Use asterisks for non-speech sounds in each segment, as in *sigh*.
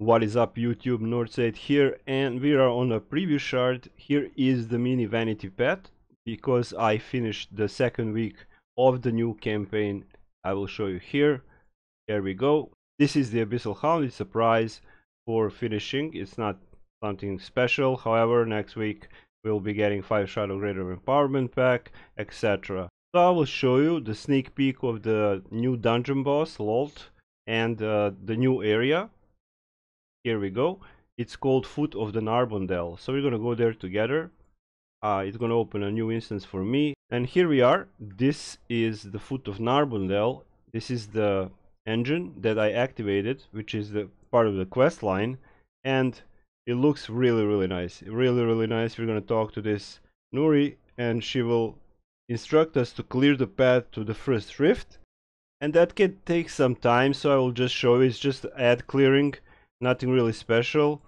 What is up YouTube, Northside here and we are on a preview shard. Here is the mini vanity pet because I finished the second week of the new campaign. I will show you here. Here we go. This is the Abyssal Hound, it's a prize for finishing. It's not something special. However, next week we'll be getting 5 Shadow Greater Empowerment Pack, etc. So I will show you the sneak peek of the new dungeon boss, Lolth, and uh, the new area here we go. It's called foot of the narbondel. So we're gonna go there together. Uh, it's gonna open a new instance for me. And here we are. This is the foot of narbondel. This is the engine that I activated which is the part of the quest line. And it looks really really nice. Really really nice. We're gonna talk to this Nuri and she will instruct us to clear the path to the first rift. And that can take some time so I will just show you. It's just add clearing nothing really special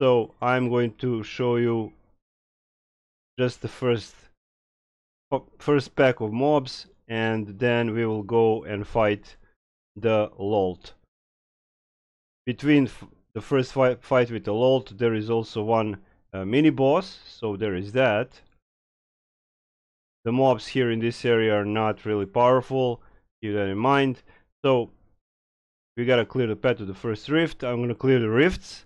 so I'm going to show you just the first first pack of mobs and then we will go and fight the Lolth. Between the first fight, fight with the Lolth there is also one uh, mini boss so there is that. The mobs here in this area are not really powerful keep that in mind so we gotta clear the path to the first rift. I'm gonna clear the rifts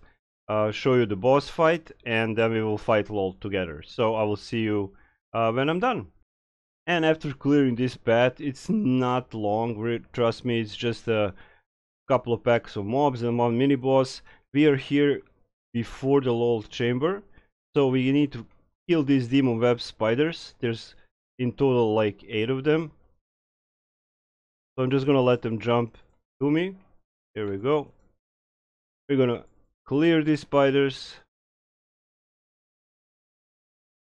uh, show you the boss fight and then we will fight Lolth together. So i will see you uh, when i'm done. And after clearing this path it's not long trust me it's just a couple of packs of mobs and one mini boss. We are here before the Lolth chamber so we need to kill these demon web spiders. There's in total like eight of them. So i'm just gonna let them jump to me here we go. We're gonna clear these spiders.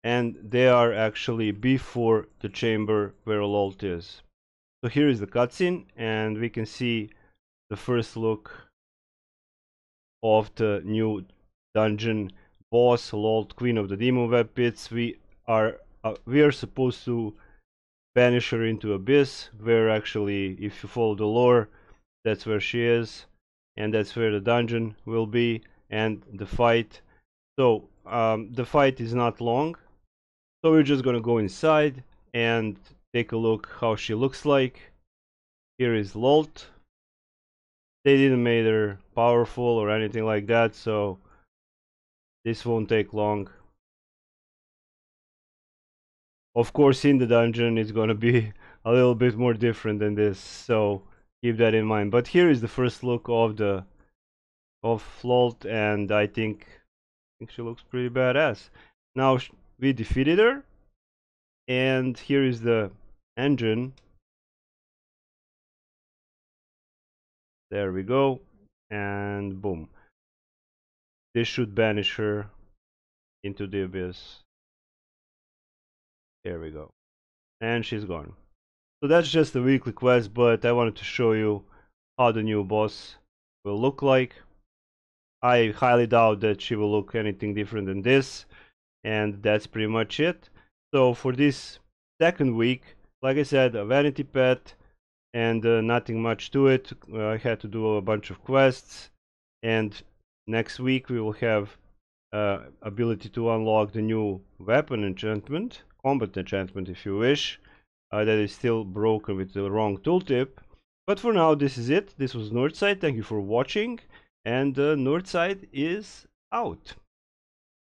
And they are actually before the chamber where Lolth is. So here is the cutscene and we can see the first look of the new dungeon boss Lolth Queen of the Demon Web Pits. We are uh, we are supposed to banish her into abyss where actually if you follow the lore that's where she is and that's where the dungeon will be and the fight. So um, the fight is not long. So we're just gonna go inside and take a look how she looks like. Here is Lolth they didn't make her powerful or anything like that so this won't take long. Of course in the dungeon it's gonna be *laughs* a little bit more different than this so keep that in mind. But here is the first look of the of Lolth and I think I think she looks pretty badass. Now we defeated her and here is the engine. There we go and boom. This should banish her into the abyss. There we go. And she's gone so that's just a weekly quest, but I wanted to show you how the new boss will look like. I highly doubt that she will look anything different than this. And that's pretty much it. So for this second week, like I said, a vanity pet and uh, nothing much to it. Uh, I had to do a bunch of quests. And next week we will have uh, ability to unlock the new weapon enchantment, combat enchantment if you wish uh, that is still broken with the wrong tooltip. But for now, this is it. This was Northside. Thank you for watching. And uh, Northside is out.